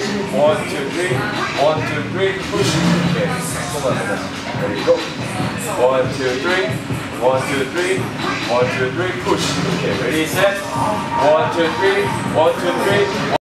three. One, two, three. One, two, three. Push. Okay. Come on, there you go. One, two, three. One, two, three. One, two, three. Push. Okay. Ready, set. One, two, three. One, two, three.